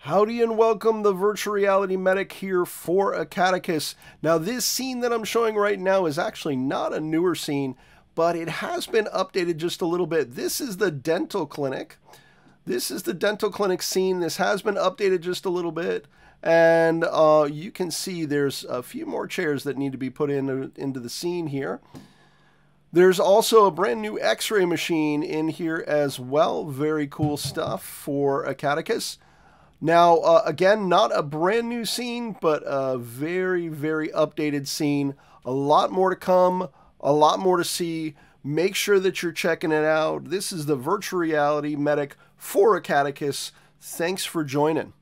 Howdy and welcome, the Virtual Reality Medic here for Acadicus. Now this scene that I'm showing right now is actually not a newer scene, but it has been updated just a little bit. This is the dental clinic. This is the dental clinic scene. This has been updated just a little bit. And uh, you can see there's a few more chairs that need to be put in, into the scene here. There's also a brand new x-ray machine in here as well. Very cool stuff for Acadicus. Now, uh, again, not a brand new scene, but a very, very updated scene. A lot more to come, a lot more to see. Make sure that you're checking it out. This is the Virtual Reality Medic for Acadicus. Thanks for joining.